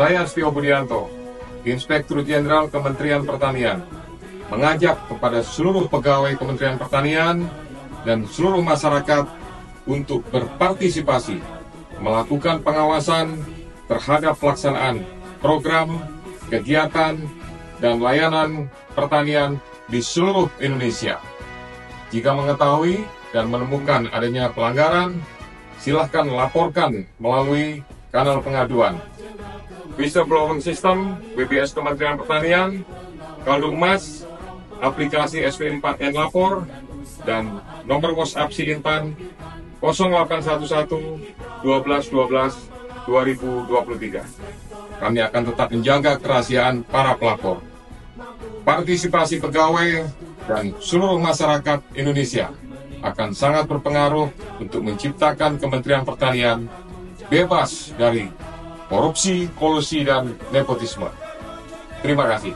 Saya Setio Budianto, Inspektur Jenderal Kementerian Pertanian, mengajak kepada seluruh pegawai Kementerian Pertanian dan seluruh masyarakat untuk berpartisipasi melakukan pengawasan terhadap pelaksanaan program, kegiatan, dan layanan pertanian di seluruh Indonesia. Jika mengetahui dan menemukan adanya pelanggaran, silahkan laporkan melalui kanal pengaduan. Whistleblowing System, BPS Kementerian Pertanian, Mas, aplikasi SP4N Lapor, dan nomor WhatsApp si Intan 0811 12 12 2023. Kami akan tetap menjaga kerahasiaan para pelapor. Partisipasi pegawai dan seluruh masyarakat Indonesia akan sangat berpengaruh untuk menciptakan Kementerian Pertanian bebas dari korupsi, kolusi, dan nepotisme. Terima kasih.